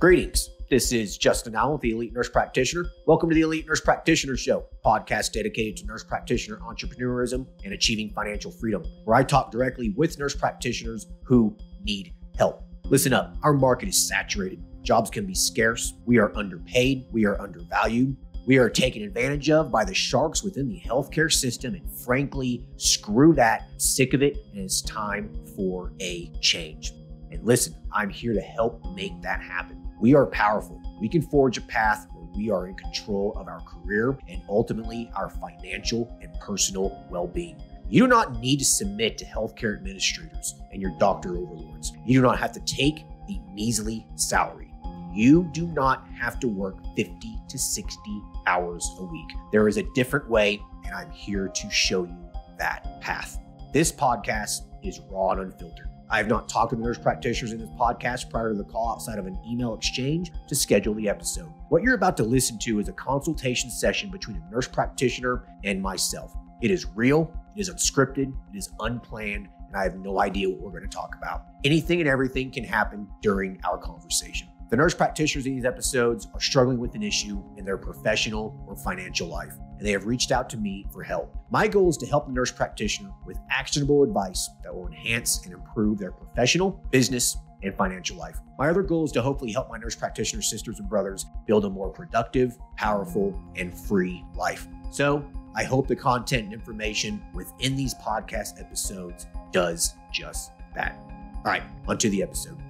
Greetings. This is Justin Allen, the Elite Nurse Practitioner. Welcome to the Elite Nurse Practitioner Show, podcast dedicated to nurse practitioner entrepreneurism and achieving financial freedom, where I talk directly with nurse practitioners who need help. Listen up, our market is saturated. Jobs can be scarce. We are underpaid. We are undervalued. We are taken advantage of by the sharks within the healthcare system. And frankly, screw that. Sick of it. And it's time for a change. And listen, I'm here to help make that happen. We are powerful. We can forge a path where we are in control of our career and ultimately our financial and personal well being. You do not need to submit to healthcare administrators and your doctor overlords. You do not have to take the measly salary. You do not have to work 50 to 60 hours a week. There is a different way, and I'm here to show you that path. This podcast is raw and unfiltered. I have not talked with nurse practitioners in this podcast prior to the call outside of an email exchange to schedule the episode. What you're about to listen to is a consultation session between a nurse practitioner and myself. It is real, it is unscripted, it is unplanned, and I have no idea what we're going to talk about. Anything and everything can happen during our conversation. The nurse practitioners in these episodes are struggling with an issue in their professional or financial life, and they have reached out to me for help. My goal is to help the nurse practitioner with actionable advice that will enhance and improve their professional, business, and financial life. My other goal is to hopefully help my nurse practitioner sisters and brothers build a more productive, powerful, and free life. So, I hope the content and information within these podcast episodes does just that. All right, onto the episode.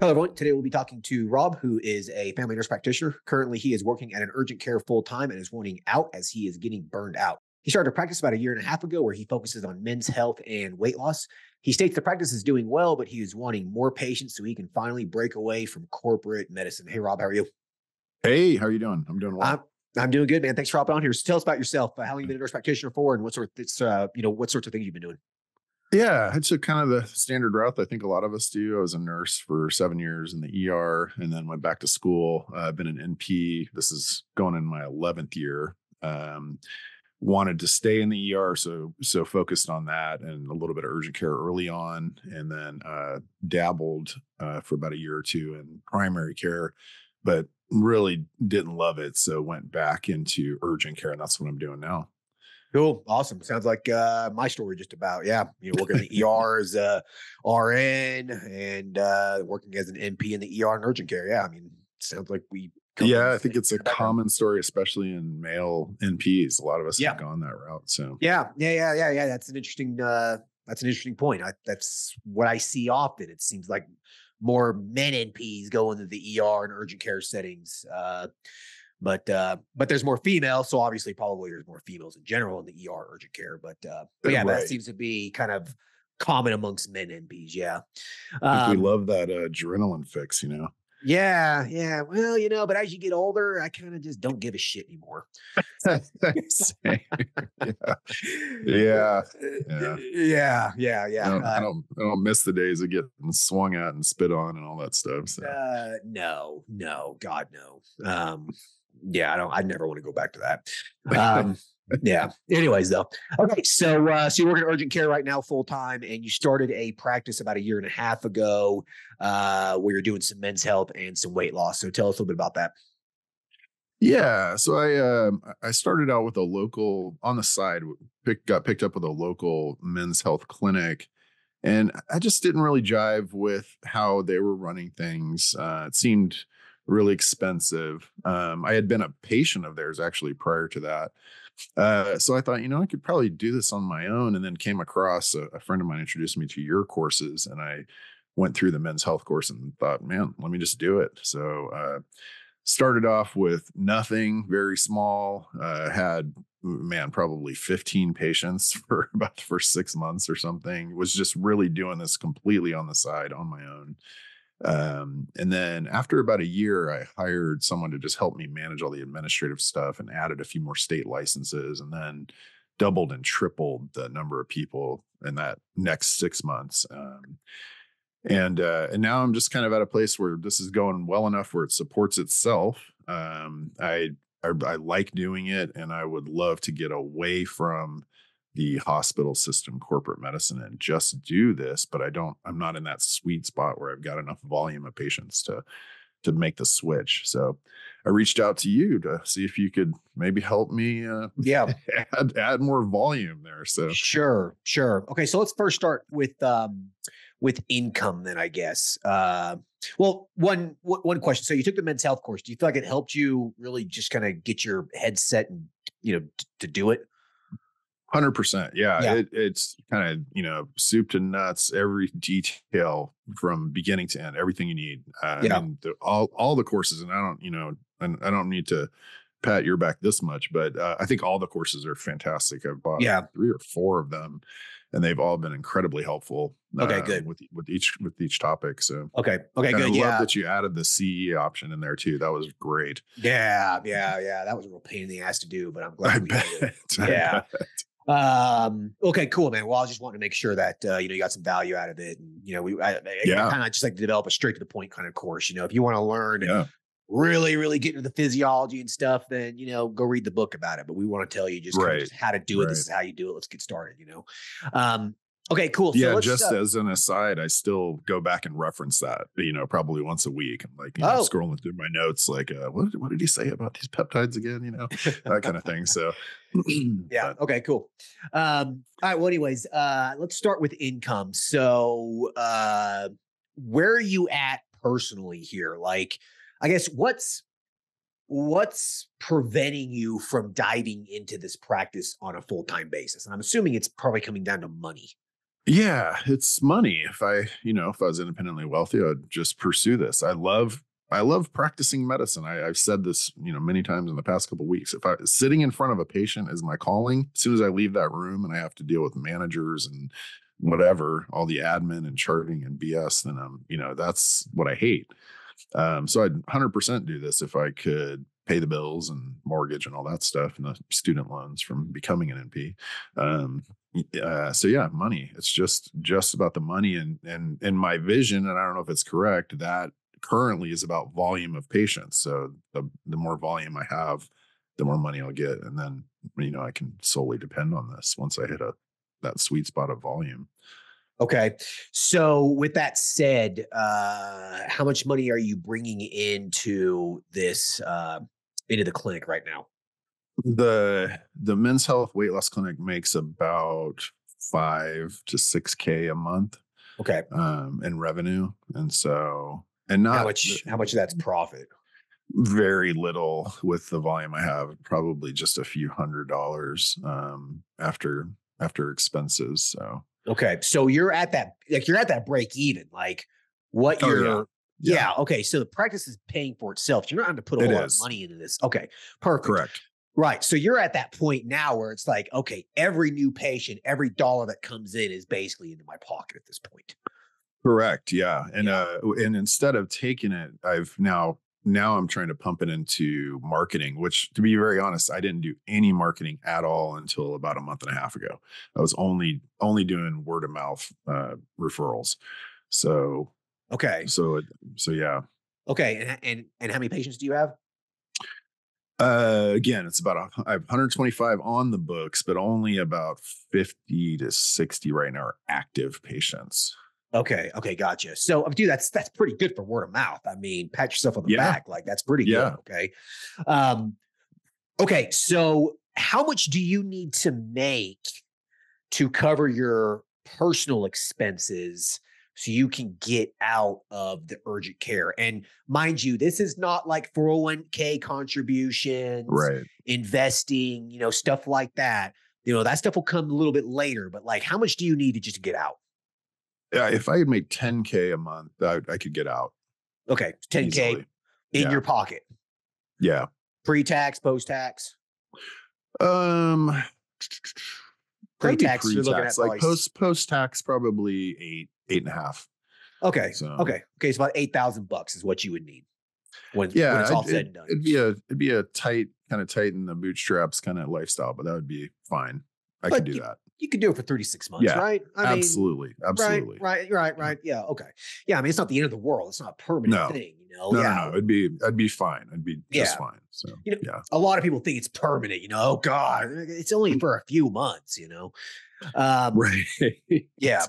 Hello, everyone. Today we'll be talking to Rob, who is a family nurse practitioner. Currently, he is working at an urgent care full time and is wanting out as he is getting burned out. He started a practice about a year and a half ago, where he focuses on men's health and weight loss. He states the practice is doing well, but he is wanting more patients so he can finally break away from corporate medicine. Hey, Rob, how are you? Hey, how are you doing? I'm doing well. I'm, I'm doing good, man. Thanks for hopping on here. So tell us about yourself. Uh, how long you been a nurse practitioner for, and what sort of uh, you know what sorts of things you've been doing? Yeah, it's a kind of the standard route I think a lot of us do. I was a nurse for seven years in the ER and then went back to school. Uh, I've been an NP. This is going in my 11th year. Um, wanted to stay in the ER, so so focused on that and a little bit of urgent care early on, and then uh, dabbled uh, for about a year or two in primary care, but really didn't love it, so went back into urgent care, and that's what I'm doing now. Cool. Awesome. Sounds like uh, my story just about. Yeah. You know, working in the ER as a RN and uh, working as an NP in the ER and urgent care. Yeah. I mean, sounds like we. Yeah, I think it's a common story, especially in male NPs. A lot of us yeah. have gone that route. So yeah, yeah, yeah, yeah, yeah. That's an interesting. uh That's an interesting point. I, that's what I see often. It seems like more men NPs go into the ER and urgent care settings. Uh, but uh, but there's more females, so obviously probably there's more females in general in the ER urgent care. But uh, but yeah, right. that seems to be kind of common amongst men NPs. Yeah, um, we love that uh, adrenaline fix, you know. Yeah, yeah. Well, you know, but as you get older, I kind of just don't give a shit anymore. yeah. yeah. Yeah. Yeah. Yeah. Yeah. I don't, uh, I don't, I don't miss the days of getting swung at and spit on and all that stuff. So. Uh, no, no, God, no. Um, yeah, I don't. I never want to go back to that. Um, yeah. Anyways, though. Okay, so uh, so you work in urgent care right now, full time, and you started a practice about a year and a half ago, uh, where you're doing some men's health and some weight loss. So tell us a little bit about that. Yeah, so I uh, I started out with a local on the side, pick, got picked up with a local men's health clinic, and I just didn't really jive with how they were running things. Uh, it seemed really expensive. Um, I had been a patient of theirs actually prior to that. Uh, so I thought, you know, I could probably do this on my own. And then came across a, a, friend of mine introduced me to your courses, and I went through the men's health course and thought, man, let me just do it. So uh, started off with nothing, very small. Uh, had man probably 15 patients for about the first six months or something. Was just really doing this completely on the side on my own. Um, and then after about a year, I hired someone to just help me manage all the administrative stuff and added a few more state licenses and then doubled and tripled the number of people in that next six months. Um, and uh, and now I'm just kind of at a place where this is going well enough where it supports itself. Um, I, I I like doing it, and I would love to get away from the hospital system corporate medicine and just do this but i don't i'm not in that sweet spot where i've got enough volume of patients to to make the switch so i reached out to you to see if you could maybe help me uh, Yeah, add, add more volume there so sure, sure. Okay, so let's first start with um with income then I guess. Uh well, one one question. So you took the men's health course. Do you feel like it helped you really just kind of get your head set and you know t- to do it? Hundred percent, yeah. Yeah. It, it's kind of you know soup to nuts, every detail from beginning to end, everything you need. Uh, Yeah. I mean, the, all all the courses, and I don't you know, and I don't need to pat your back this much, but uh, I think all the courses are fantastic. I've bought Yeah. three or four of them, and they've all been incredibly helpful. Okay, uh, good. with with each with each topic. So. Okay. Okay, And I love Yeah. that you added the CE option in there too. That was great. Yeah, yeah, yeah. That was a real pain in the ass to do, but I'm glad I we did it. bet. I Yeah. bet. Um. Okay. Cool, man. Well, I just wanted to make sure that uh, you know you got some value out of it, and you know we I, I Yeah. kind of just like to develop a straight to the point kind of course. You know, if you want to learn Yeah. really, really get into the physiology and stuff, then you know go read the book about it. But we want to tell you just, Right, just how to do it. This is how you do it. Let's get started. You know. Um. Okay. Cool. So yeah, just uh, as an aside, I still go back and reference that, you know, probably once a week. I'm like, you know, Oh. scrolling through my notes, like, uh, what, what did he say about these peptides again? You know, that kind of thing. So, yeah. but Okay. Cool. Um. All right. Well, anyways, uh, let's start with income. So, uh, where are you at personally here? Like, I guess what's what's preventing you from diving into this practice on a full time basis? And I'm assuming it's probably coming down to money. Yeah, it's money. If I, you know, if I was independently wealthy, I'd just pursue this. I love, I love practicing medicine. I, I've said this, you know, many times in the past couple weeks. If I sitting in front of a patient is my calling, as soon as I leave that room and I have to deal with managers and whatever, all the admin and charting and BS, then I'm, you know, that's what I hate. Um, so I'd 100% do this if I could pay the bills and mortgage and all that stuff and the student loans from becoming an NP. Um, uh, so yeah, money. It's just just about the money and and and my vision. And I don't know if it's correct. That currently is about volume of patients. So the the more volume I have, the more money I'll get, and then you know I can solely depend on this once I hit a that sweet spot of volume. Okay. So, with that said, uh, how much money are you bringing into this uh, into the clinic right now? the the men's health weight loss clinic makes about five to six k a month Okay. um in revenue and so and not how much? How much of that's profit? very little with the volume i have probably just a few hundred dollars um after after expenses so Okay. So you're at that like you're at that break even. Like what Oh, you're Yeah. Yeah. okay. So the practice is paying for itself. You're not having to put a It lot of money into this. Okay. Perfect. correct Right. So you're at that point now where it's like, okay, every new patient, every dollar that comes in is basically into my pocket at this point. correct yeah and Yeah. uh and instead of taking it i've now now i'm trying to pump it into marketing which to be very honest i didn't do any marketing at all until about a month and a half ago i was only only doing word of mouth uh referrals so Okay. so it, so yeah Okay. And and and how many patients do you have? uh again it's about a, i have 125 on the books but only about 50 to 60 right now are active patients Okay. Okay. Gotcha. So, dude, that's that's pretty good for word of mouth. I mean, pat yourself on the Yeah. back. Like that's pretty Yeah. good. Okay. Um. Okay. So, how much do you need to make to cover your personal expenses so you can get out of the urgent care? And mind you, this is not like 401k contributions, right investing, you know, stuff like that. You know, that stuff will come a little bit later. But like, how much do you need to just get out? yeah if i had made 10k a month i, I could get out Okay, 10K easily. in Yeah. your pocket. yeah Pre-tax, post-tax. Um, Pre-tax, you're looking pre-tax, at like post post tax, probably eight eight and a half. Okay. So Okay. Okay. So about eight thousand bucks is what you would need when, yeah, when it's all it'd- said and done. It'd be a it'd be a tight kind of tight in the bootstraps kind of lifestyle, but that would be fine. I But could do you- that. You could do it for 36 months, Yeah, right? I absolutely, absolutely. Right, right, right, right. Yeah, okay. Yeah, I mean, it's not the end of the world. It's not a permanent No. thing, you know? no, yeah. no, no. It'd be, I'd be fine. I'd be just fine. So You know, yeah, A lot of people think it's permanent, you know? Oh, God, it's only for a few months, you know? Um, right. Yeah.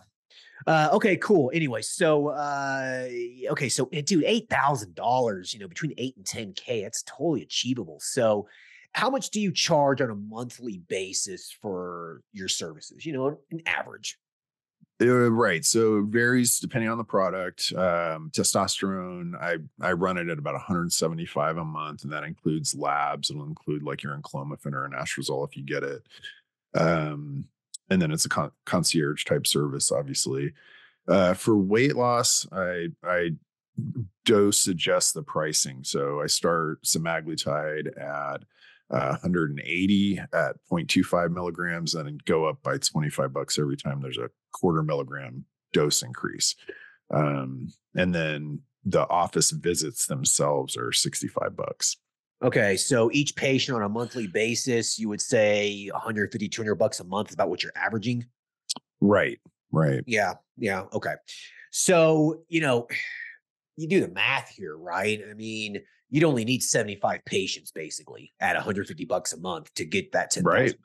Uh, okay, cool. Anyway, so uh, okay, so eh, dude, eight thousand dollars, you know, between eight and ten k, that's totally achievable. So, how much do you charge on a monthly basis for your services? You know, an average. Uh, right. So it varies depending on the product. Um, testosterone, I I run it at about 175 a month, and that includes labs. It'll include like your enclomiphene or anastrozole if you get it. Um, and then it's a con- concierge type service, obviously. Uh, for weight loss, I I dose adjust the pricing. So I start semaglutide at uh, 180 at 0.25 milligrams, and go up by 25 bucks every time there's a quarter milligram dose increase. Um, and then the office visits themselves are 65 bucks. Okay, so each patient on a monthly basis, you would say 150, 200 bucks a month is about what you're averaging. Right. Right. Yeah, yeah, okay. So you know, you do the math here, right? I mean, you'd only need 75 patients basically at 150 bucks a month to get that $10,000. Right.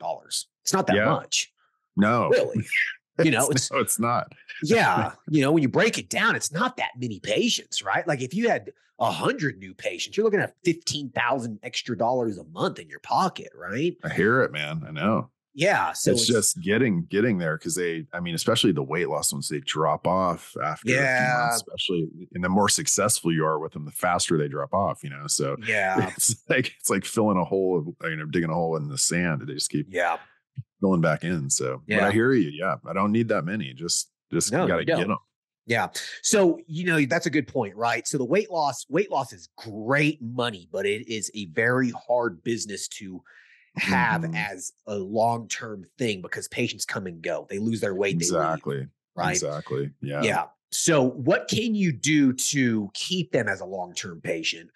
It's not that Yeah. much, No. really. You know, it's no, it's not. yeah, you know, when you break it down, it's not that many patients, right? Like if you had a hundred new patients, you're looking at 15,000 extra dollars a month in your pocket, right? I hear it, man. I know. Yeah. So it's, just getting getting there because they, I mean, especially the weight loss ones, they drop off after a few Yeah. months, especially and the more successful you are with them, the faster they drop off, you know. So yeah, it's like it's like filling a hole, you know, digging a hole in the sand. They just keep yeah. Filling back in. So but Yeah. I hear you. Yeah. I don't need that many. Just just No, gotta get them. Yeah. So, you know, that's a good point, right? So the weight loss, weight loss is great money, but it is a very hard business to have Mhm. as a long-term thing because patients come and go. They lose their weight, they leave, Exactly. right? Exactly. Yeah. Yeah. So, what can you do to keep them as a long-term patient?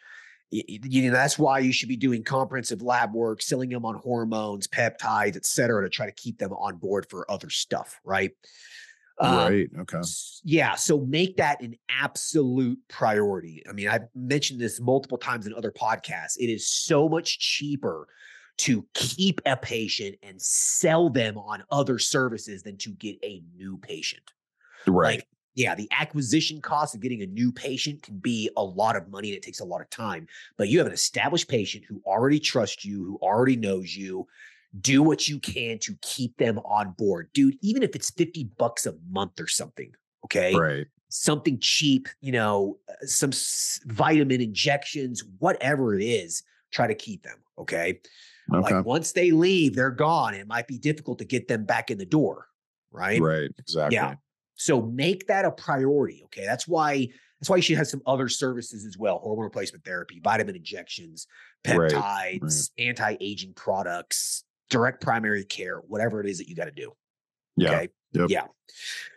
You know, that's why you should be doing comprehensive lab work, selling them on hormones, peptides, et cetera, to try to keep them on board for other stuff, right? Um, right. Okay. Yeah. So make that an absolute priority. I mean, I've mentioned this multiple times in other podcasts. It is so much cheaper to keep a patient and sell them on other services than to get a new patient. Right. Like, yeah, the acquisition cost of getting a new patient can be a lot of money and it takes a lot of time. But you have an established patient who already trusts you, who already knows you. Do what you can to keep them on board. Dude, even if it's 50 bucks a month or something, okay? right. Something cheap, you know, uh, some vitamin injections, whatever it is, try to keep them, okay? Okay. Like once they leave, they're gone. It might be difficult to get them back in the door, right? right. Exactly. So make that a priority. Okay. That's why that's why you should have some other services as well. Hormone replacement therapy, vitamin injections, Right, peptides, anti-aging products, direct primary care, whatever it is that you got to do. Yeah. Okay. Yep. Yeah.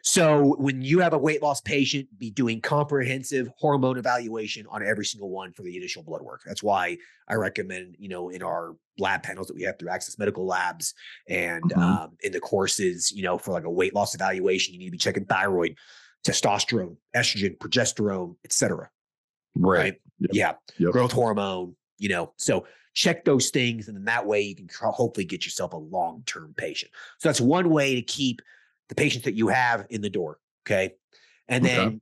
So when you have a weight loss patient, be doing comprehensive hormone evaluation on every single one for the initial blood work. That's why I recommend, you know, in our lab panels that we have through Access Medical Labs and Mhm. um, in the courses, you know, for like a weight loss evaluation, you need to be checking thyroid, testosterone, estrogen, progesterone, et cetera. Right. Yep. Yeah. Yep. Growth hormone, you know. So check those things. And then that way you can hopefully get yourself a long term patient. So that's one way to keep the patients that you have in the door. Okay. And Okay. then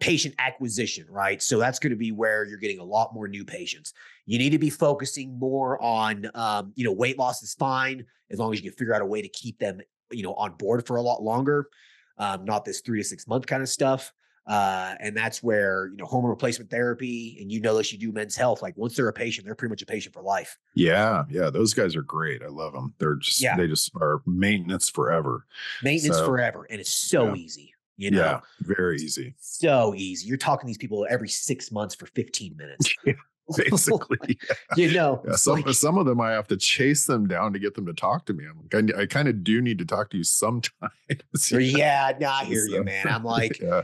patient acquisition, right? So that's going to be where you're getting a lot more new patients. You need to be focusing more on, um, you know, weight loss is fine as long as you can figure out a way to keep them, you know, on board for a lot longer, um, not this three to six month kind of stuff. Uh, and that's where you know hormone replacement therapy, and you know this, you do men's health. Like once they're a patient, they're pretty much a patient for life. Yeah. Yeah. Those guys are great. I love them. They're just, Yeah. they just are maintenance forever. Maintenance So, forever, and it's so yeah. easy. You know, Yeah. Very easy. so easy. You're talking to these people every six months for 15 minutes. Basically. you know, Yeah, some like- some of them I have to chase them down to get them to talk to me. I'm like, I, I kind of do need to talk to you sometimes. yeah, nah, I hear you, man. I'm like, yeah,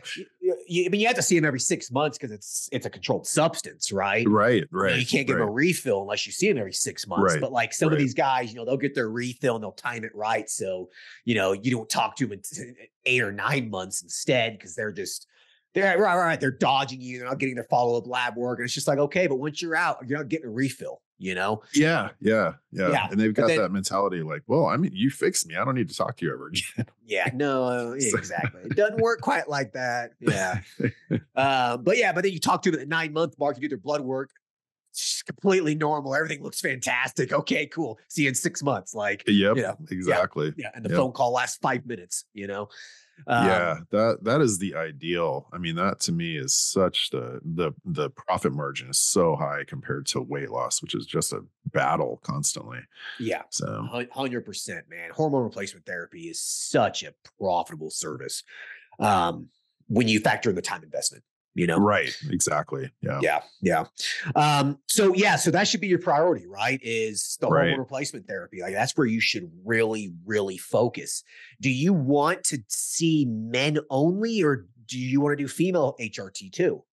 you, I mean, you have to see them every six months because it's it's a controlled substance, right? Right, You know, right. You can't give right. them a refill unless you see them every six months. Right, But like some of these guys, you know, they'll get their refill and they'll time it right. So, you know, you don't talk to them in eight or nine months instead because they're just they're right, right, right. They're dodging you. They're not getting their follow up lab work, and it's just like okay, but once you're out, you're not getting a refill. You know? Yeah, yeah, yeah, Yeah, And they've got then- that mentality like, well, I mean, you fixed me. I don't need to talk to you ever again. Yeah. No. exactly. It doesn't work quite like that. Yeah. Uh, but yeah, but then you talk to them at the nine month mark, you do their blood work. It's completely normal. Everything looks fantastic. Okay, cool. See you in six months. Like, yep, Yeah, exactly. yeah, and the Yep. phone call lasts five minutes. You know. Um, yeah, that that is the ideal. I mean, that to me is such the the the profit margin is so high compared to weight loss, which is just a battle constantly. Yeah. So Hundred percent, man. Hormone replacement therapy is such a profitable service. Um, when you factor in the time investment, you know. right, exactly. Yeah. Yeah, yeah. Um, so yeah, so that should be your priority, right? Is the Right. hormone replacement therapy. Like that's where you should really, really focus. Do you want to see men only, or do you want to do female HRT too?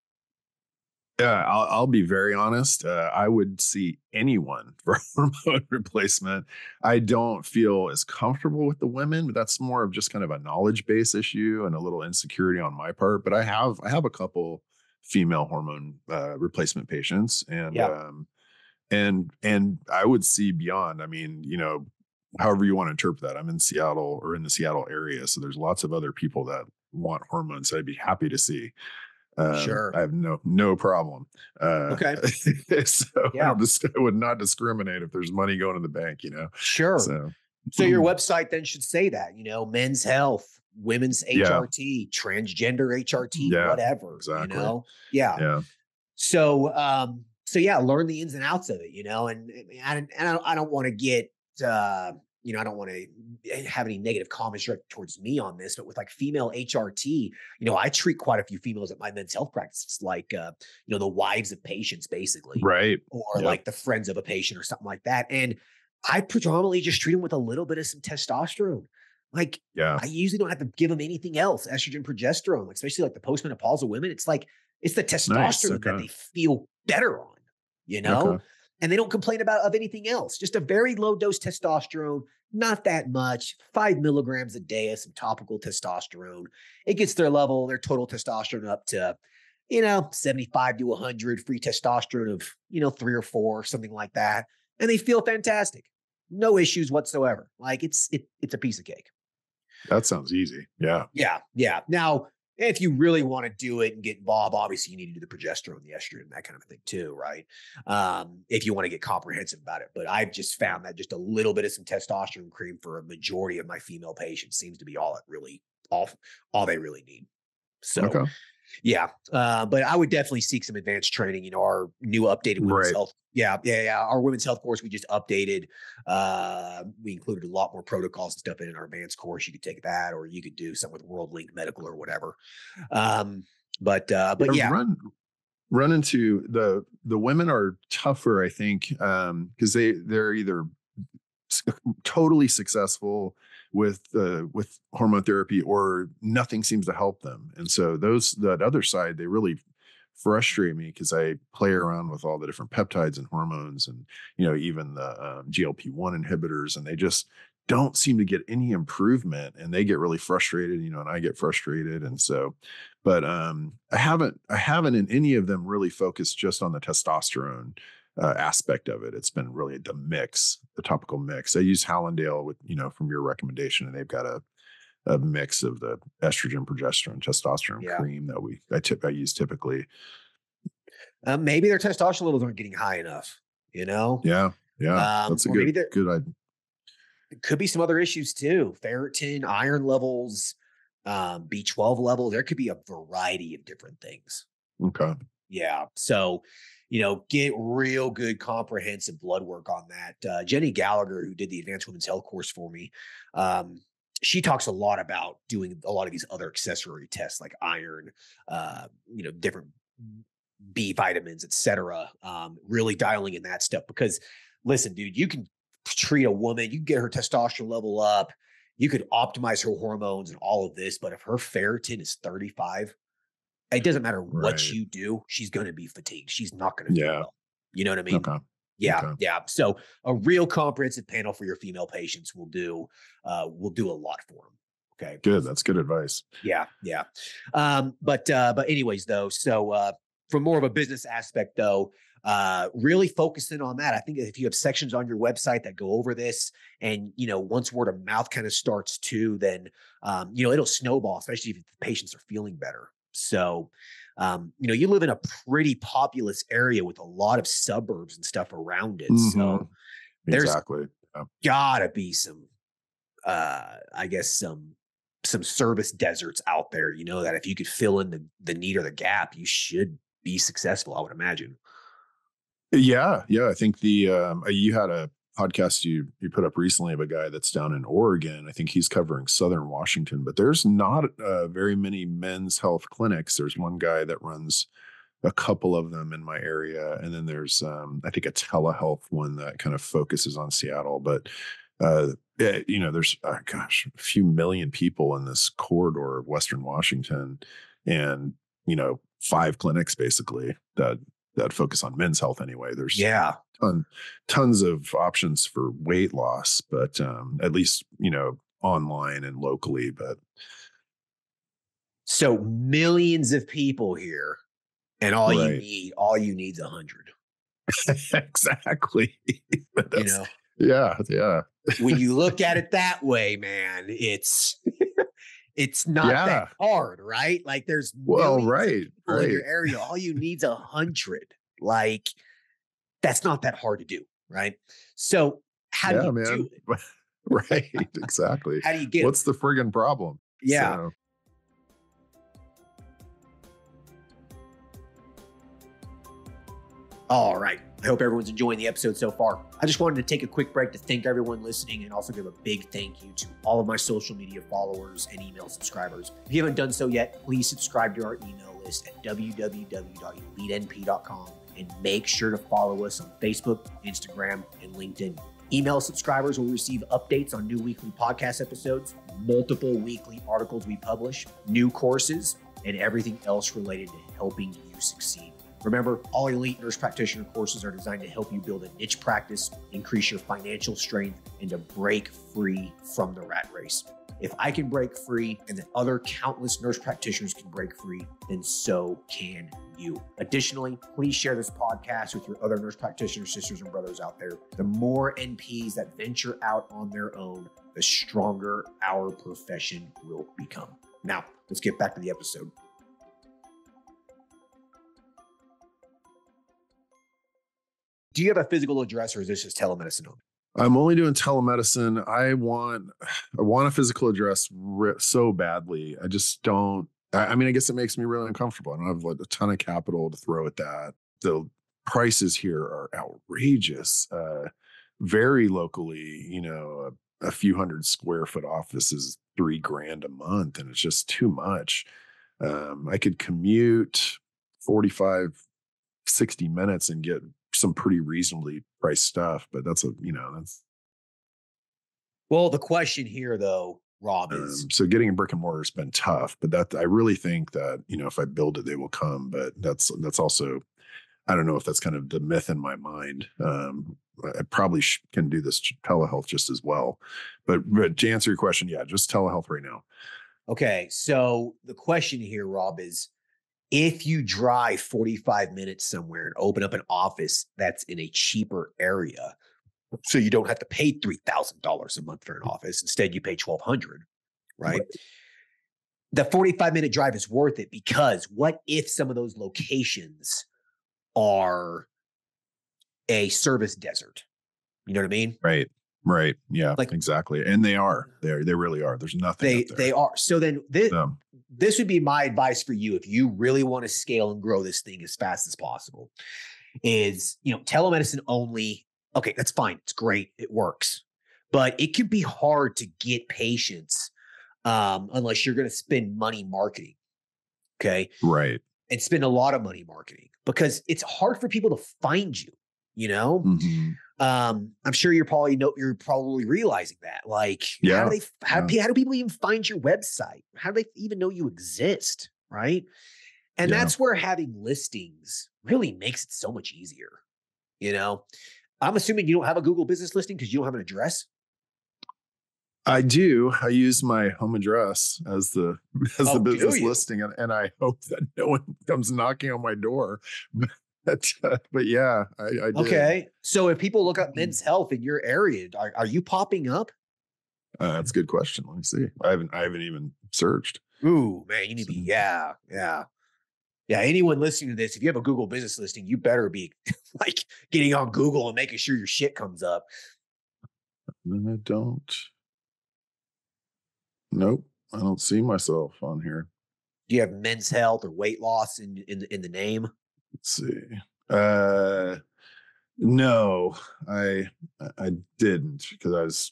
Yeah, I'll, I'll be very honest. Uh, I would see anyone for hormone replacement. I don't feel as comfortable with the women, but that's more of just kind of a knowledge base issue and a little insecurity on my part. But I have I have a couple female hormone uh, replacement patients, and Yeah. um, and and I would see beyond. I mean, you know, however you want to interpret that. I'm in Seattle or in the Seattle area, so there's lots of other people that want hormones. I'd be happy to see. Um, Sure. I have no no problem. Uh, Okay. so I, Yeah. don't dis- I would not discriminate if there's money going to the bank. You know. Sure. So, So your website then should say that, you know, men's health, women's Yeah. HRT, transgender HRT, Yeah, whatever. exactly. You know? Yeah. yeah. So, um, so yeah, learn the ins and outs of it, you know, and and I, and I don't, I don't want to get, uh, you know, I don't want to have any negative comments directed towards me on this, but with like female HRT, you know, I treat quite a few females at my men's health practice, like, uh, you know, the wives of patients, basically, Right. or Yep. like the friends of a patient or something like that. And I predominantly just treat them with a little bit of some testosterone. Like Yeah. I usually don't have to give them anything else, estrogen, progesterone, especially like the postmenopausal women. It's like it's the testosterone that okay. they feel better on, you know, Okay. and they don't complain about of anything else. Just a very low dose testosterone, not that much, five milligrams a day of some topical testosterone. It gets their level, their total testosterone up to, you know, 75 to 100, free testosterone of, you know, three or four, something like that. And they feel fantastic. No issues whatsoever. Like it's it, it's a piece of cake. That sounds easy. Yeah. Yeah, yeah. Now, if you really want to do it and get involved, obviously you need to do the progesterone, the estrogen, that kind of thing too, right? Um, if you want to get comprehensive about it. But I've just found that just a little bit of some testosterone cream for a majority of my female patients seems to be all it really all all they really need. So Okay. Yeah, uh, but I would definitely seek some advanced training. You know, our new updated women's Right. health. Yeah, yeah, yeah. Our women's health course we just updated. Uh, we included a lot more protocols and stuff in, our advanced course. You could take that, or you could do something with World Link Medical or whatever. Um, but uh, but yeah, Run run into the the women are tougher, I think, um, because they they're either totally successful with uh, with hormone therapy or nothing seems to help them. And so those that other side, they really frustrate me because I play around with all the different peptides and hormones and you know even the um, GLP-1 inhibitors and they just don't seem to get any improvement and they get really frustrated you know and I get frustrated and so but um I haven't I haven't in any of them really focused just on the testosterone uh, aspect of it it's been really the mix the topical mix I use Hallandale with you know from your recommendation and they've got a a mix of the estrogen progesterone testosterone Yeah. cream that we I tip I use typically uh, maybe their testosterone levels aren't getting high enough. You know, Yeah, yeah, Um, that's a good they're- good idea. it could be some other issues too ferritin iron levels um, b12 level there could be a variety of different things Okay, yeah so you know get real good comprehensive blood work on that uh, jenny gallagher who did the advanced women's health course for me um, she talks a lot about doing a lot of these other accessory tests like iron uh, you know different b vitamins etc um, really dialing in that stuff because listen dude you can treat a woman you can get her testosterone level up you could optimize her hormones and all of this but if her ferritin is 35 it doesn't matter what Right. you do, she's going to be fatigued. She's not going to feel Yeah. well. You know what I mean? Okay. Yeah, Okay. yeah. So a real comprehensive panel for your female patients will do uh will do a lot for them. Okay. Good. That's good advice. Yeah, yeah. Um, but uh, but anyways, though, so uh from more of a business aspect though, uh really focusing on that. I think if you have sections on your website that go over this and you know, once word of mouth kind of starts too, then um, you know, it'll snowball, especially if the patients are feeling better. So um, you know, you live in a pretty populous area with a lot of suburbs and stuff around it. So Mhm. there's- exactly. gotta be some uh i guess some some service deserts out there you know that if you could fill in the the need or the gap you should be successful i would imagine Yeah, yeah. I think the um, uh, you had a podcast you you put up recently of a guy that's down in Oregon. I think he's covering Southern Washington, but there's not uh, very many men's health clinics. There's one guy that runs a couple of them in my area, and then there's um, I think a telehealth one that kind of focuses on Seattle. But uh, you know, there's uh, gosh, a few million people in this corridor of Western Washington, and you know, five clinics basically that that focus on men's health anyway. There's yeah. ton, tons of options for weight loss, but um, at least you know online and locally. But so millions of people here and all you need all you need's a hundred. Exactly, you know? Yeah, yeah, when you look at it that way man it's it's not Yeah. that hard right like there's Well, of right, in your area all you need's a hundred like that's not that hard to do right so how do you man. do it right, exactly. how do you get What's the friggin' problem? yeah So, All right. I hope everyone's enjoying the episode so far. I just wanted to take a quick break to thank everyone listening and also give a big thank you to all of my social media followers and email subscribers. If you haven't done so yet, please subscribe to our email list at www.elitenp.com and make sure to follow us on Facebook, Instagram, and LinkedIn. Email subscribers will receive updates on new weekly podcast episodes, multiple weekly articles we publish, new courses, and everything else related to helping you succeed. Remember, all elite nurse practitioner courses are designed to help you build a niche practice, increase your financial strength, and to break free from the rat race. If I can break free and the other countless nurse practitioners can break free, then so can you. Additionally, please share this podcast with your other nurse practitioner sisters and brothers out there. The more NPs that venture out on their own, the stronger our profession will become. Now, let's get back to the episode. Do you have a physical address or is this just telemedicine only? I'm only doing telemedicine. I want, I want a physical address re- so badly. I just don't. I, I mean, I guess it makes me really uncomfortable. I don't have like a ton of capital to throw at that. The prices here are outrageous. Uh, very locally, you know, a, a few hundred square foot office is three grand a month, and it's just too much. Um, I could commute 45, 60 minutes and get some pretty reasonably priced stuff, but that's a you know that's Well, the question here, though, Rob, is um, so getting a brick and mortar has been tough. But that I really think that you know if I build it, they will come. But that's that's also I don't know if that's kind of the myth in my mind. Um, I probably sh- can do this telehealth just as well. But, but to answer your question, yeah, just telehealth right now. okay. So the question here, Rob, is if you drive 45 minutes somewhere and open up an office that's in a cheaper area, so you don't have to pay $3,000 a month for an office, instead you pay 1200 right? The 45 minute drive is worth it because what if some of those locations are a service desert? You know what I mean? Right. Right. Yeah. Like- exactly. And they are. They. They really are. There's nothing. They there. they are. So then this this would be my advice for you if you really want to scale and grow this thing as fast as possible. Is you know telemedicine only? Okay, that's fine. It's great. It works, but it can be hard to get patients um, unless you're going to spend money marketing. Okay, right. and spend a lot of money marketing because it's hard for people to find you. You know, Mhm. um, I'm sure you're probably know you're probably realizing that. Like, how do they how, yeah. how do people even find your website? How do they even know you exist? Right. And Yeah. that's where having listings really makes it so much easier. You know, I'm assuming you don't have a Google business listing because you don't have an address. I do. I use my home address as the as Oh, the business listing, and, and I hope that no one comes knocking on my door. But uh, but yeah, I, I. Okay. So if people look up Mhm. men's health in your area, are, are you popping up? Uh, that's a good question. Let me see. I haven't I haven't even searched. Ooh, man, you need to be, yeah, yeah. Yeah, anyone listening to this, if you have a Google business listing, you better be like getting on Google and making sure your shit comes up. I don't. Nope, I don't see myself on here. Do you have men's health or weight loss in in, in the name? Let's see. Uh, no, I I didn't because I was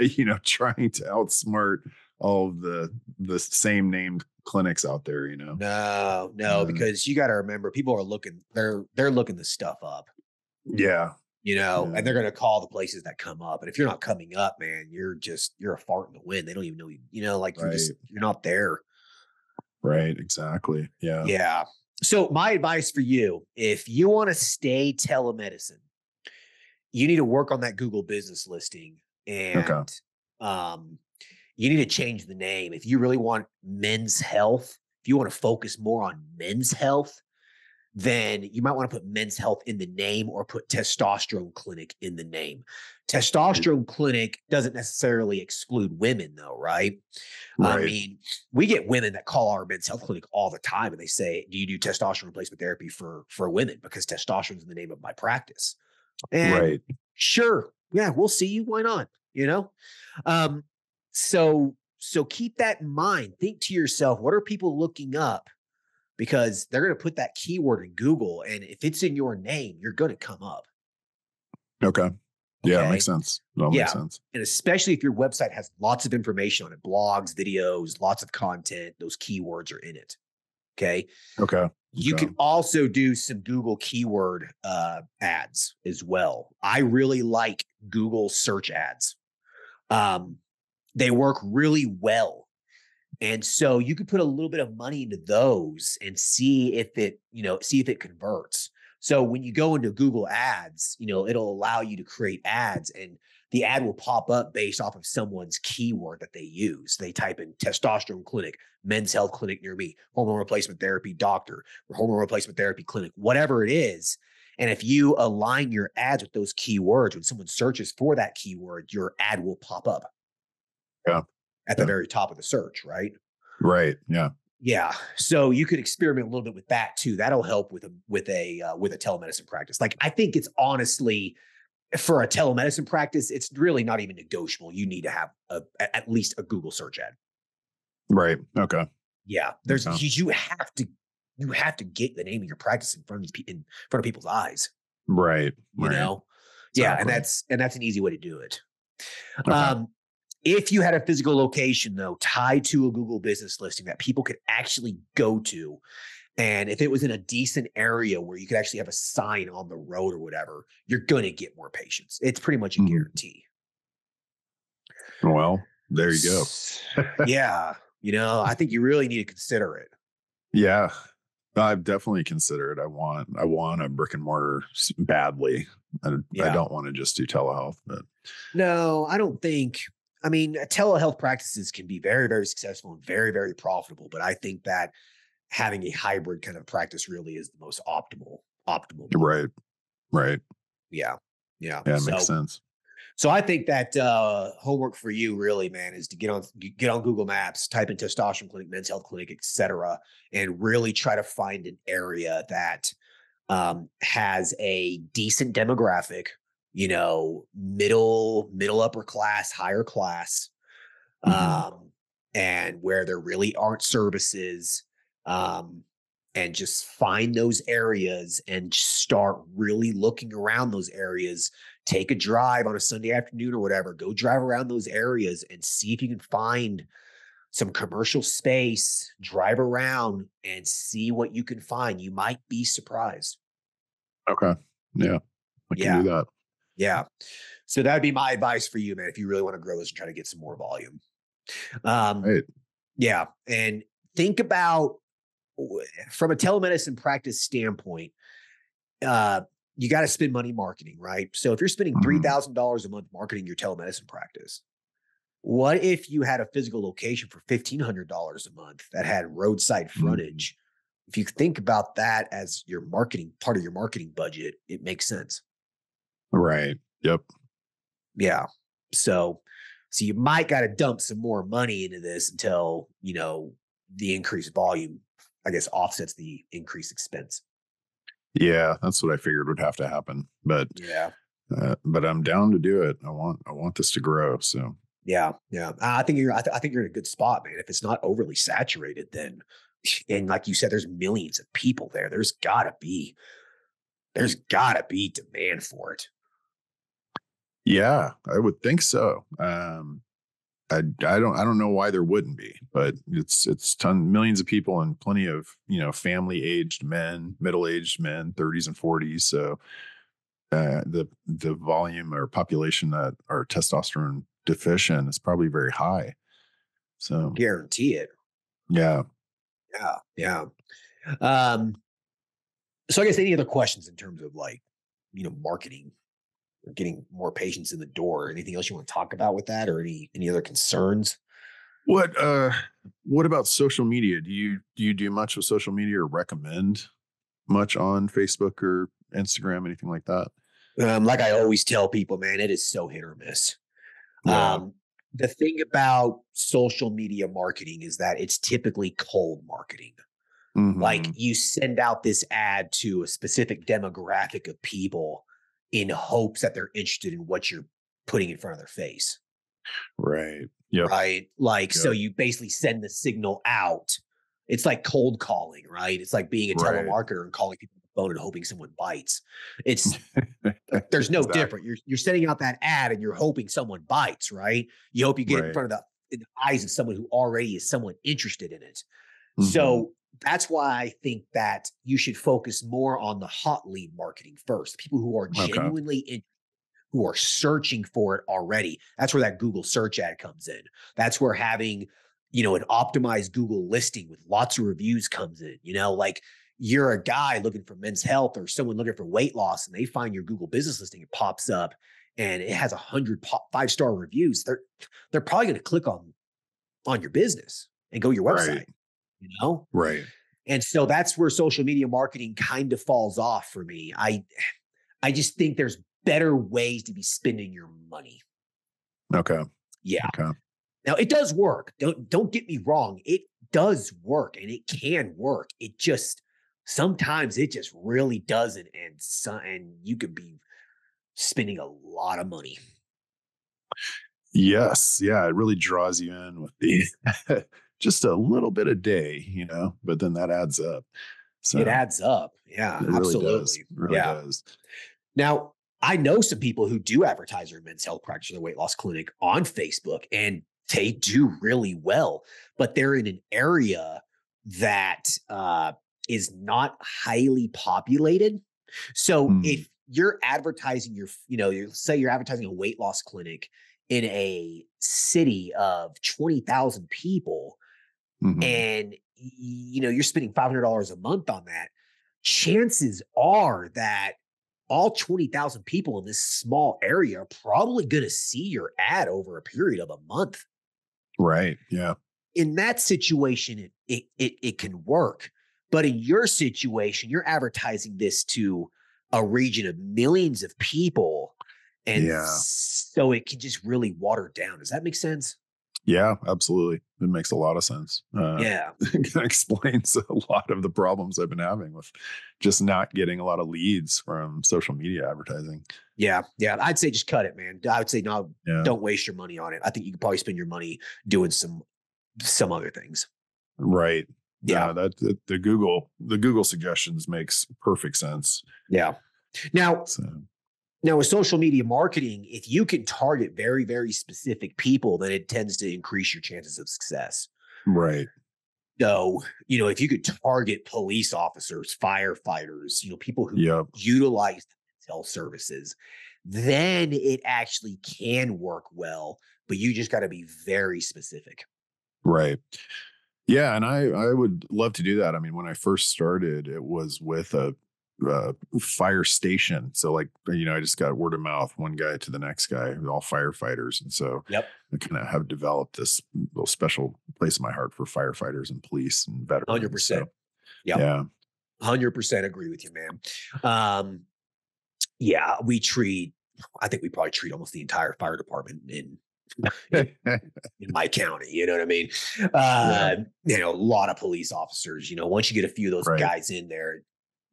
you know trying to outsmart all the the same named clinics out there. You know. No, no, Uh, because you got to remember, people are looking. They're they're looking this stuff up, Yeah. you know, Yeah. and they're going to call the places that come up. And if you're not coming up, man, you're just you're a fart in the wind. They don't even know you. You know, like you're just you're not there. Right. Exactly. Yeah. Yeah. So my advice for you, if you want to stay telemedicine, you need to work on that Google business listing and um you need to change the name. If you really want men's health, if you want to focus more on men's health, then you might want to put men's health in the name or put testosterone clinic in the name. Testosterone clinic doesn't necessarily exclude women though, right? I mean, we get women that call our men's health clinic all the time and they say, Do you do testosterone replacement therapy for for women? Because testosterone is the name of my practice. And right. sure, yeah, we'll see you. Why not? You know? Um, so so keep that in mind. Think to yourself, what are people looking up? Because they're gonna put that keyword in Google, and if it's in your name, you're gonna come up. Okay. Yeah, Okay. makes sense. That Yeah. makes sense. and especially if your website has lots of information on it blogs videos lots of content those keywords are in it okay Okay. you Okay. can also do some google keyword uh, ads as well i really like google search ads um, they work really well and so you could put a little bit of money into those and see if it you know see if it converts so when you go into google ads you know it'll allow you to create ads and the ad will pop up based off of someone's keyword that they use. They type in testosterone clinic, men's health clinic near me, hormone replacement therapy doctor, or hormone replacement therapy clinic, whatever it is. And if you align your ads with those keywords, when someone searches for that keyword, your ad will pop up. Yeah. At the Yeah. very top of the search, right? Right. Yeah. Yeah. So you could experiment a little bit with that too. That'll help with a with a uh, with a telemedicine practice. Like I think it's honestly for a telemedicine practice, it's really not even negotiable. You need to have a, at least a Google search ad. Right. Okay. Yeah. There's Okay. you, have to you have to get the name of your practice in front of these in front of people's eyes. Right. You right. know. Yeah, and that's and that's an easy way to do it. Okay. Um, if you had a physical location though tied to a Google business listing that people could actually go to, and if it was in a decent area where you could actually have a sign on the road or whatever, you're going to get more patients. It's pretty much a Mhm. guarantee. Well, there you go. Yeah, you know, I think you really need to consider it. Yeah. I've definitely considered. I want. I want a brick and mortar badly. I, I don't want to just do telehealth, but No, I don't think. I mean, uh, telehealth practices can be very, very successful and very, very profitable. But I think that having a hybrid kind of practice really is the most optimal. Optimal. right. Right. Yeah. Yeah. Yeah. It so, makes sense. so I think that uh, homework for you really, man, is to get on get on Google Maps, type in testosterone clinic, men's health clinic, etc., and really try to find an area that um, has a decent demographic. You know, middle middle upper class, higher class, Mhm. um, and where there really aren't services. Um, and just find those areas and start really looking around those areas take a drive on a Sunday afternoon or whatever, go drive around those areas and see if you can find some commercial space, drive around and see what you can find. You might be surprised. Okay. Yeah. I can Yeah. do that. Yeah. So that would be my advice for you, man, if you really want to grow this and try to get some more volume. Um, Right. Yeah. And think about from a telemedicine practice standpoint, uh, you got to spend money marketing, right? So if you're spending three Mhm. thousand dollars a month marketing your telemedicine practice, what if you had a physical location for fifteen hundred dollars a month that had roadside Mhm. frontage? If you think about that as your marketing part of your marketing budget, it makes sense. Right. Yep. Yeah. So, so you might got to dump some more money into this until you know the increased volume, I guess, offsets the increased expense. Yeah, that's what I figured would have to happen. But Yeah. uh, but I'm down to do it. I want I want this to grow. So Yeah, yeah. I think you're. I, th- I think you're in a good spot, man. If it's not overly saturated, then, and like you said, there's millions of people there. There's gotta be, there's gotta be demand for it. Yeah, I would think so. Um, I I don't I don't know why there wouldn't be, but it's it's ton millions of people and plenty of you know family aged men, middle aged men, 30s and 40s. So uh, the the volume or population that are testosterone deficient is probably very high. So Guarantee it. yeah, Yeah, yeah. Um. So I guess any other questions in terms of like, you know, marketing or getting more patients in the door? Anything else you want to talk about with that, or any any other concerns? What uh what about social media? Do you do you do much with social media or recommend much on Facebook or Instagram, anything like that? Um, like I always tell people, man, it is so hit or miss. Yeah. Um, the thing about social media marketing is that it's typically cold marketing. Like Mhm. you send out this ad to a specific demographic of people in hopes that they're interested in what you're putting in front of their face. right. Yeah. Right. Like, so you basically send the signal out. It's like cold calling, right? It's like being a Right. telemarketer and calling people on the phone and hoping someone bites. It's there's no Exactly. different. You're you're sending out that ad and you're hoping someone bites, right? You hope you get in front of the, in the eyes of someone who already is someone interested in it. Mhm. So that's why I think that you should focus more on the hot lead marketing first. People who are Okay. genuinely in, who are searching for it already. That's where that Google search ad comes in. That's where having, you know, an optimized Google listing with lots of reviews comes in. You know, like you're a guy looking for men's health or someone looking for weight loss and they find your Google business listing, it pops up and it has a hundred five star reviews. They're they're probably going to click on on your business and go to your website. Right. You know, right. and so that's where social media marketing kind of falls off for me. I I just think there's better ways to be spending your money. Okay. Yeah. Okay. Now it does work. Don't don't get me wrong. It does work and it can work. It just sometimes it just really doesn't and so, and you could be spending a lot of money. Yes. Yeah. It really draws you in with the just a little bit a day, you know, but then that adds up. So It adds up. Yeah, really absolutely. does. It really yeah. does. Now, I know some people who do advertise their men's health practice or their weight loss clinic on Facebook, and they do really well, but they're in an area that uh, is not highly populated. So Hmm. if you're advertising your, you know, you say you're advertising a weight loss clinic in a city of 20,000 people, Mhm. and you know you're spending $500 a month on that chances are that all 20,000 people in this small area are probably going to see your ad over a period of a month Right. Yeah. in that situation it, it it it can work but in your situation you're advertising this to a region of millions of people and Yeah. so it can just really water down does that make sense Yeah. Absolutely. It makes a lot of sense. Uh, yeah it explains a lot of the problems I've been having with just not getting a lot of leads from social media advertising. Yeah, yeah. I'd say just cut it, man. I would say no, Yeah. don't waste your money on it. I think you could probably spend your money doing some some other things. Right. Yeah. That, that the Google the Google suggestions makes perfect sense. yeah. Now, So now with social media marketing, if you can target very, very specific people, then it tends to increase your chances of success. right. So, you know, if you could target police officers, firefighters, you know, people who Yep. utilize health services, then it actually can work well. But you just got to be very specific. Right. Yeah, and I I would love to do that. I mean, when I first started, it was with a, a fire station. So like you know, I just got word of mouth, one guy to the next guy, all firefighters, and so Yep. I kind of have developed this little special place in my heart for firefighters and police and veterans. Hundred percent. So, Yep. Yeah. Hundred percent agree with you, man. Um, yeah, we treat. I think we probably treat almost the entire fire department in in my county. You know what I mean? Uh, You know, a lot of police officers. You know, once you get a few of those Right. guys in there,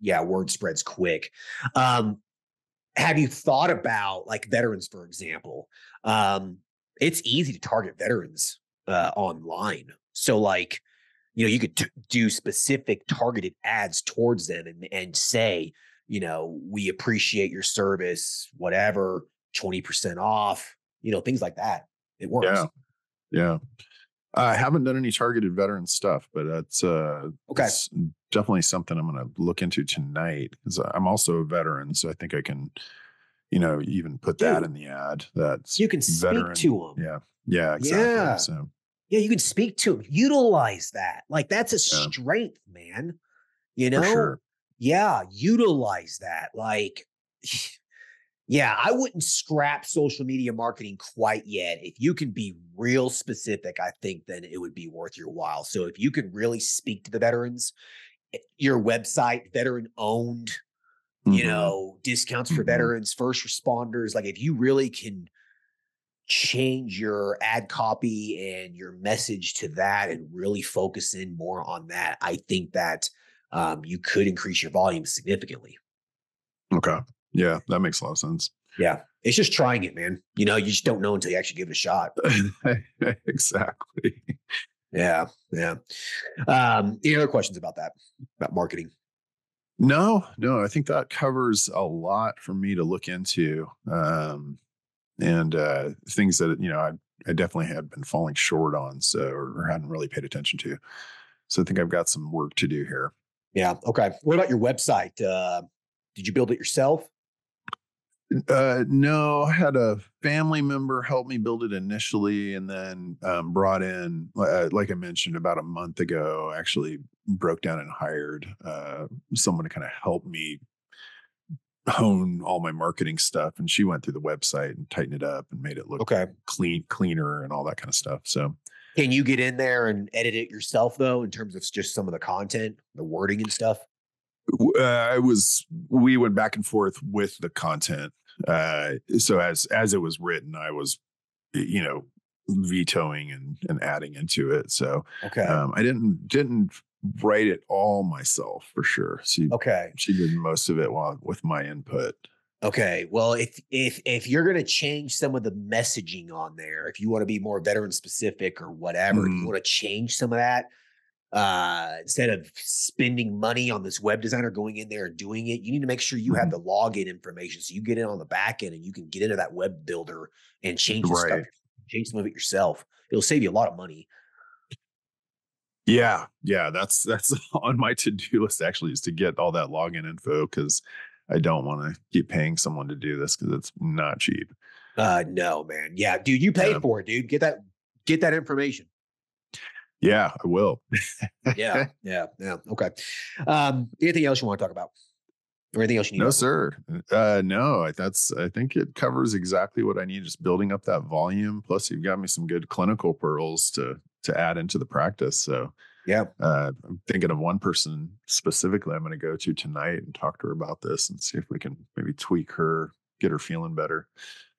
yeah, word spreads quick. Um, have you thought about like veterans, for example? Um, it's easy to target veterans uh, online. So, like, you know, you could t- do specific targeted ads towards them and, and say, you know, we appreciate your service, whatever, 20% off, you know, things like that. It works. Yeah. Yeah. I haven't done any targeted veteran stuff, but that's uh Okay. it's definitely something I'm going to look into tonight because I'm also a veteran, so I think I can, you know, even put that in the ad. That's You can speak veteran. to them. Yeah, yeah, exactly. Yeah. So Yeah, you can speak to them. Utilize that. Like that's a Yeah. strength, man. You know? sure. Yeah, utilize that. Like, yeah, I wouldn't scrap social media marketing quite yet. If you can be real specific, I think then it would be worth your while. So if you can really speak to the veterans, eh, your website, veteran owned, you Mhm. know, discounts for Mhm. veterans, first responders. Like if you really can change your ad copy and your message to that and really focus in more on that, I think that um, you could increase your volume significantly. Okay. Yeah, that makes a lot of sense. Yeah. It's just trying it, man. You know, you just don't know until you actually give it a shot. exactly. Yeah. Yeah. Um, any other questions about that, about marketing? No, no, I think that covers a lot for me to look into. Um, and uh, things that, you know, I, I definitely had been falling short on, so, or, hadn't really paid attention to. So I think I've got some work to do here. Yeah. Okay. What about your website? Uh, did you build it yourself? Uh, no, I had a family member help me build it initially, and then um, brought in, uh, like I mentioned, about a month ago. Actually, broke down and hired uh, someone to kind of help me hone all my marketing stuff. And she went through the website and tightened it up and made it look Okay. clean, cleaner, and all that kind of stuff. So Can you get in there and edit it yourself though, in terms of just some of the content, the wording and stuff? uh, I was we went back and forth with the content. Uh, so as as it was written, I was you know vetoing and and adding into it. So Okay. um, I didn't didn't write it all myself for sure. She okay. she did most of it while with my input. Okay. Well, if if if you're gonna change some of the messaging on there, if you want to be more veteran specific or whatever, if you want to change some of that, uh, instead of spending money on this web designer going in there and doing it, you need to make sure you have the login information so you get in on the back end and you can get into that web builder and change the stuff, change some of it yourself. It'll save you a lot of money. Yeah, yeah, that's that's on my to do list actually is to get all that login info because I don't want to keep paying someone to do this because it's not cheap. Uh, no, man. Yeah, dude, you paid Yeah. for it, dude. Get that, get that information. Yeah, I will. Yeah, yeah, yeah. Okay. Um, anything else you want to talk about, or anything else you need? No, sir. Uh, no, I- that's. I think it covers exactly what I need. Just building up that volume. Plus, you've got me some good clinical pearls to to add into the practice. So, Yeah. uh, I'm thinking of one person specifically. I'm going to go to tonight and talk to her about this and see if we can maybe tweak her, get her feeling better.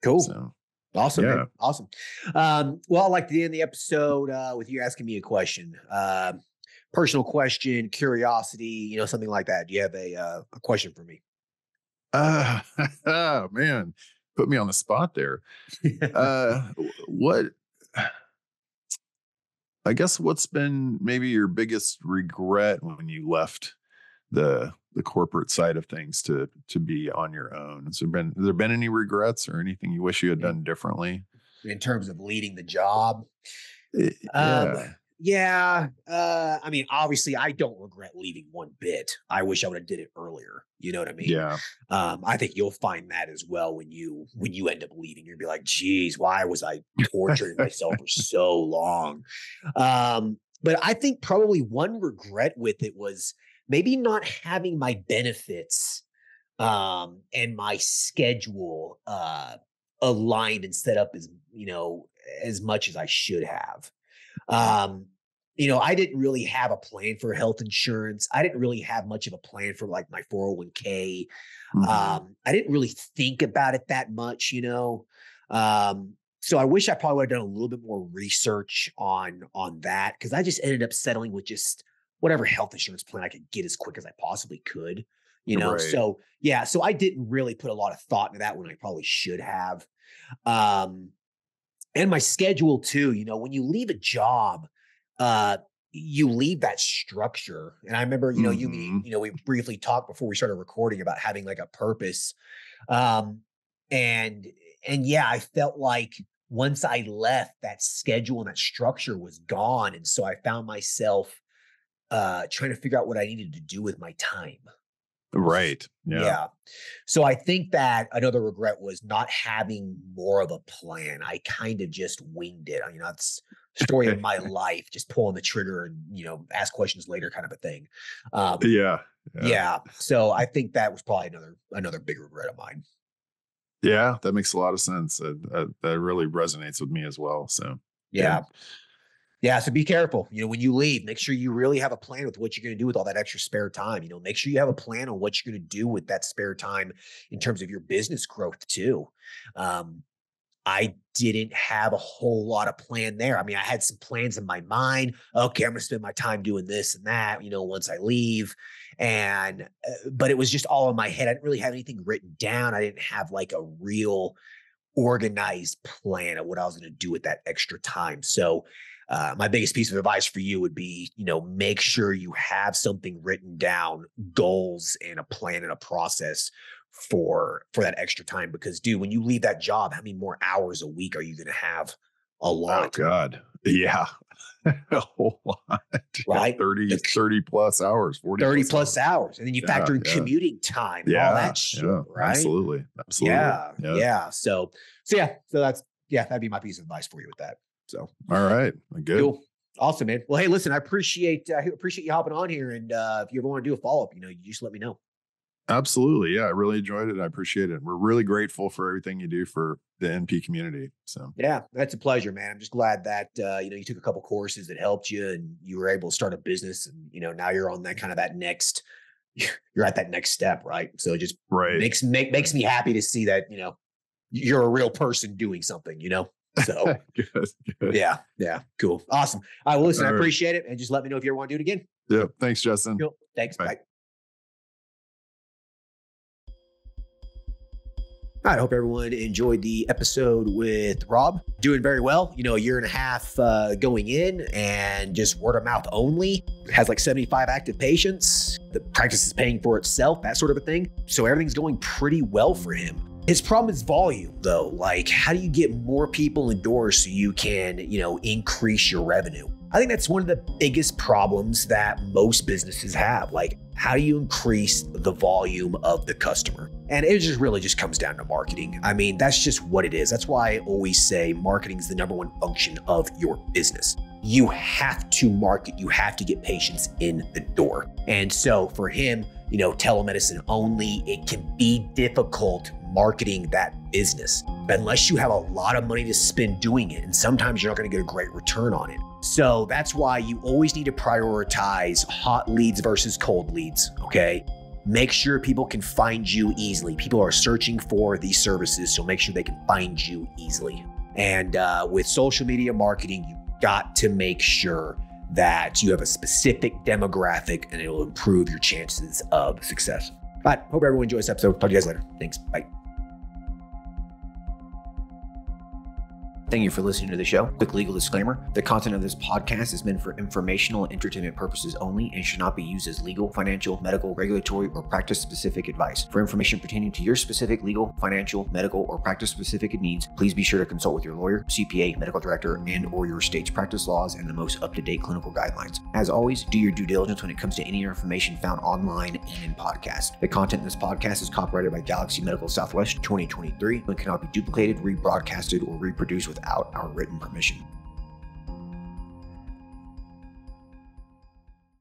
Cool. So, Awesome. man. Awesome. Um, well, I'd like to end the episode uh, with you asking me a question. Um, personal question, curiosity, you know, something like that. Do you have a uh, a question for me? uh, oh man, put me on the spot there. uh what i guess what's been maybe your biggest regret when you left the the corporate side of things to to be on your own has there been has there been any regrets or anything you wish you had done differently In terms of leading the job, Eh, Um, yeah yeah. Uh, I mean, obviously, I don't regret leaving one bit. I wish I would have did it earlier. You know what I mean? yeah Um, I think you'll find that as well when you when you end up leaving. You'll be like, "Geez, why was I torturing myself for so long?" Um, but I think probably one regret with it was maybe not having my benefits um, and my schedule uh, aligned and set up as you know as much as I should have. Um, you know, I didn't really have a plan for health insurance. I didn't really have much of a plan for like my 401k. Mm-hmm. Um, I didn't really think about it that much, you know. Um, so I wish I probably would have done a little bit more research on on that because I just ended up settling with just whatever health insurance plan I could get as quick as I possibly could. You know, right. so yeah, so I didn't really put a lot of thought into that when I probably should have. Um, and my schedule too. You know, when you leave a job, uh, you leave that structure. And I remember, you know, mm-hmm. you you know, we briefly talked before we started recording about having like a purpose. Um, and and yeah, I felt like once I left, that schedule and that structure was gone. And so I found myself uh, trying to figure out what I needed to do with my time. Right. Yeah. yeah. So I think that another regret was not having more of a plan. I kind of just winged it. I mean, that's story of my life, just pulling the trigger and, you know, ask questions later kind of a thing. Um, yeah, yeah. Yeah. So I think that was probably another, another big regret of mine. Yeah, that makes a lot of sense. That, that really resonates with me as well. So, yeah. yeah. Yeah, so be careful. You know, when you leave, make sure you really have a plan with what you're going to do with all that extra spare time. You know, make sure you have a plan on what you're going to do with that spare time in terms of your business growth too. Um, I didn't have a whole lot of plan there. I mean, I had some plans in my mind. Okay, I'm going to spend my time doing this and that, you know, once I leave. And, uh, but it was just all in my head. I didn't really have anything written down. I didn't have like a real organized plan of what I was going to do with that extra time. So, uh, my biggest piece of advice for you would be, you know, make sure you have something written down, goals and a plan and a process for for that extra time. Because, dude, when you leave that job, how many more hours a week are you going to have? A oh, lot. Oh God, yeah, a whole lot. Right, 30, 30 plus hours, 40 30 plus, plus hours. hours. and then you factor in yeah. commuting time, yeah, all that shit, yeah, right? Absolutely, absolutely. Yeah, yeah. So, so yeah, so that's yeah, that'd be my piece of advice for you with that. So, all right, good. Cool. Awesome, man. Well, hey, listen, I appreciate uh, appreciate you hopping on here, and uh, if you ever want to do a follow up, you know, you just let me know. Absolutely, yeah, I really enjoyed it. I appreciate it. We're really grateful for everything you do for the NP community. So, yeah, that's a pleasure, man. I'm just glad that uh, you know you took a couple courses that helped you, and you were able to start a business, and you know now you're on that kind of that next. You're at that next step, right? So it just right. makes make, makes me happy to see that you know you're a real person doing something. You know. So good, good. yeah, yeah, cool, awesome. All right, well, listen, All I appreciate right. it, and just let me know if you ever want to do it again. Yeah, thanks, Justin. Cool. Thanks. Bye. bye. All right, I hope everyone enjoyed the episode with Rob. Doing very well. You know, a year and a half uh, going in and just word of mouth only. Has like 75 active patients. The practice is paying for itself, that sort of a thing. So everything's going pretty well for him. His problem is volume, though. Like, how do you get more people indoors so you can, you know, increase your revenue? I think that's one of the biggest problems that most businesses have. Like, how do you increase the volume of the customer? And it just really just comes down to marketing. I mean, that's just what it is. That's why I always say marketing is the number one function of your business. You have to market, you have to get patients in the door. And so for him, you know, telemedicine only, it can be difficult marketing that business. But unless you have a lot of money to spend doing it, and sometimes you're not going to get a great return on it. So that's why you always need to prioritize hot leads versus cold leads. Okay. Make sure people can find you easily. People are searching for these services, so make sure they can find you easily. And uh, with social media marketing, you got to make sure that you have a specific demographic and it will improve your chances of success. But hope everyone enjoys this episode. Talk to you guys later. Thanks. Bye. Thank you for listening to the show. Quick legal disclaimer the content of this podcast is meant for informational and entertainment purposes only and should not be used as legal, financial, medical, regulatory, or practice specific advice. For information pertaining to your specific legal, financial, medical, or practice specific needs, please be sure to consult with your lawyer, CPA, medical director, and or your state's practice laws and the most up-to-date clinical guidelines. As always, do your due diligence when it comes to any information found online and in podcast. The content in this podcast is copyrighted by Galaxy Medical Southwest 2023 and cannot be duplicated, rebroadcasted, or reproduced with without our written permission.